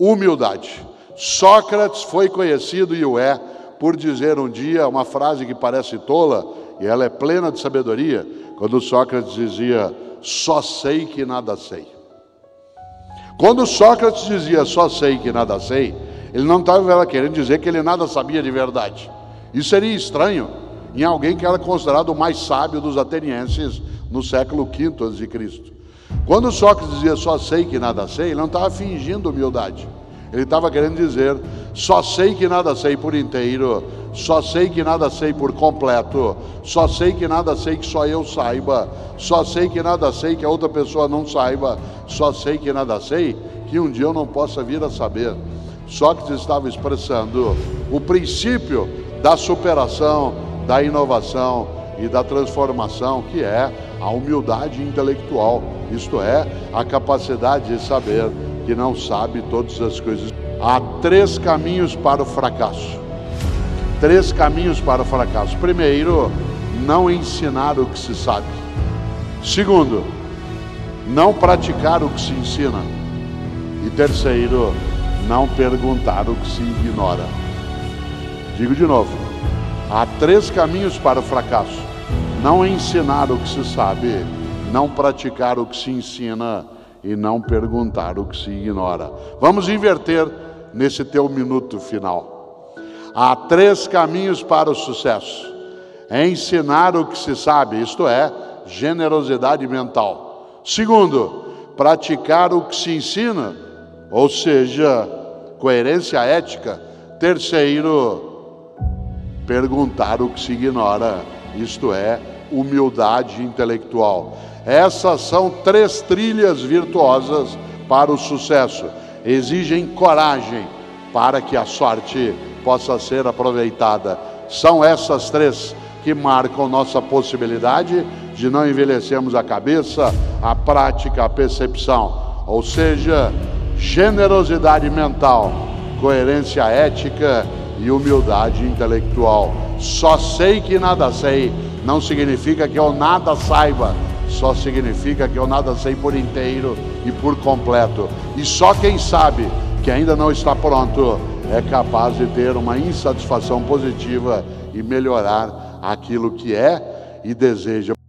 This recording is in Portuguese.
humildade. Sócrates foi conhecido e o é por dizer um dia uma frase que parece tola e ela é plena de sabedoria, quando Sócrates dizia: Só sei que nada sei. Quando Sócrates dizia só sei que nada sei, ele não estava querendo dizer que ele nada sabia de verdade. Isso seria estranho em alguém que era considerado o mais sábio dos atenienses no século V a.C. Quando Sócrates dizia só sei que nada sei, ele não estava fingindo humildade. Ele estava querendo dizer só sei que nada sei por inteiro, só sei que nada sei por completo, só sei que nada sei que só eu saiba, só sei que nada sei que a outra pessoa não saiba, só sei que nada sei que um dia eu não possa vir a saber. Sócrates estava expressando o princípio da superação, da inovação e da transformação, que é a humildade intelectual, isto é, a capacidade de saber que não sabe todas as coisas. Há três caminhos para o fracasso. Três caminhos para o fracasso. Primeiro, não ensinar o que se sabe. Segundo, não praticar o que se ensina. E terceiro, não perguntar o que se ignora. Digo de novo: há três caminhos para o fracasso: não ensinar o que se sabe, não praticar o que se ensina e não perguntar o que se ignora. Vamos inverter nesse teu minuto final. Há três caminhos para o sucesso: é ensinar o que se sabe, isto é, generosidade mental. Segundo, praticar o que se ensina, ou seja, coerência ética. Terceiro, perguntar o que se ignora, isto é, humildade intelectual. Essas são três trilhas virtuosas para o sucesso. Exigem coragem para que a sorte possa ser aproveitada. São essas três que marcam nossa possibilidade de não envelhecermos a cabeça, a prática, a percepção. Ou seja, generosidade mental, coerência ética e humildade intelectual. Só sei que nada sei não significa que eu nada saiba, só significa que eu nada sei por inteiro e por completo. E só quem sabe que ainda não está pronto é capaz de ter uma insatisfação positiva e melhorar aquilo que é e deseja.